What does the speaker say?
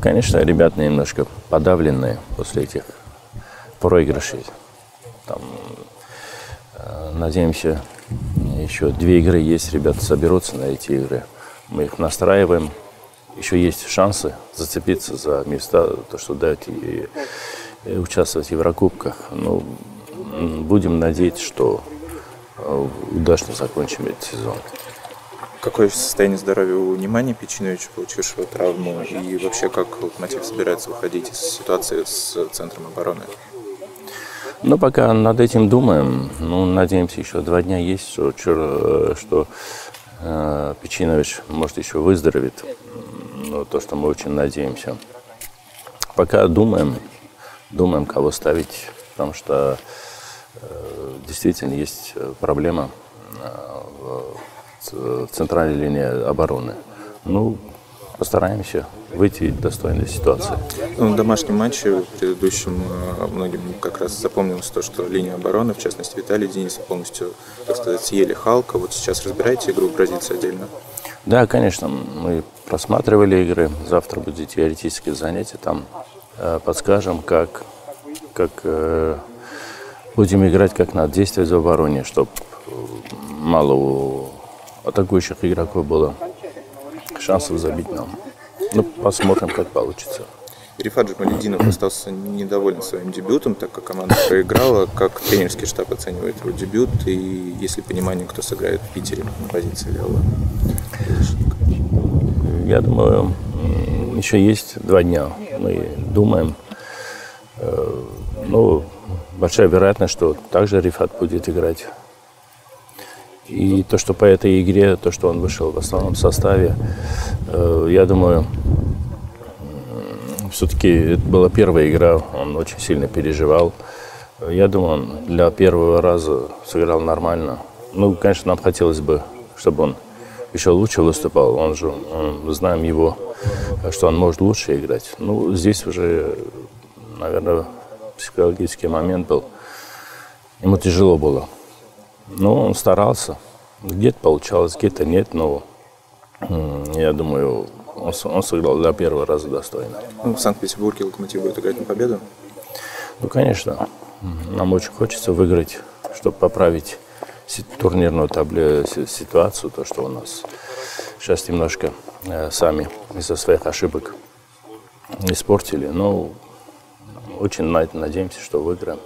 конечно, ребята немножко подавленные после этих проигрышей. Там, э, надеемся, еще две игры есть, ребята соберутся на эти игры. Мы их настраиваем. Еще есть шансы зацепиться за места, то, что дать и, и участвовать в Еврокубках. Ну, будем надеяться, что э, удачно закончим этот сезон. Какое состояние здоровья у Немани Печиновича, получившего травму, и вообще как Локомотив собирается выходить из ситуации с центром обороны? Ну, пока над этим думаем. Ну, надеемся, еще два дня есть, что, что э, Печинович, может, еще выздоровеет. Ну, то, что мы очень надеемся. Пока думаем, думаем, кого ставить, потому что э, действительно есть проблема э, центральной линии обороны. Ну, постараемся выйти в достойной ситуации. Ну, в домашнем матче предыдущем э, многим как раз запомнилось то, что линия обороны, в частности Виталий Денисов, полностью, так сказать, съели Халка. Вот сейчас разбираете игру бразильца отдельно? Да, конечно, мы просматривали игры. Завтра будет теоретические занятия, там э, подскажем, как, как э, будем играть, как надо действовать в обороне, чтобы мало у атакующих игроков было шансов забить нам. Ну, посмотрим, как получится. Рифат Джамалединов остался недоволен своим дебютом, так как команда проиграла. Как тренерский штаб оценивает его дебют и есть ли понимание, кто сыграет в Питере на позиции левого? Я думаю, еще есть два дня. Мы думаем. Э, ну, большая вероятность, что также Рифат будет играть и то, что по этой игре, то, что он вышел в основном составе, э, я думаю, все-таки это была первая игра, он очень сильно переживал. Я думаю, он для первого раза сыграл нормально. Ну, конечно, нам хотелось бы, чтобы он еще лучше выступал. Он же, мы знаем его, что он может лучше играть. Ну, здесь уже, наверное, психологический момент был. Ему тяжело было. Ну, он старался. Где-то получалось, где-то нет, но я думаю, он, он сыграл для первого раза достойно. Ну, в Санкт-Петербурге Локомотив будет играть на победу? Ну, конечно. Нам очень хочется выиграть, чтобы поправить турнирную табле, ситуацию, то, что у нас сейчас немножко э, сами из-за своих ошибок испортили. Но очень надеемся, что выиграем.